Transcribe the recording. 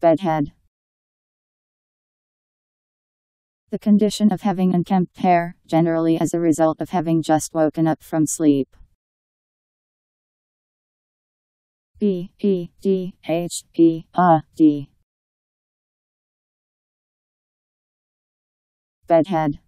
Bedhead. The condition of having unkempt hair, generally as a result of having just woken up from sleep. B E D H E A D Bedhead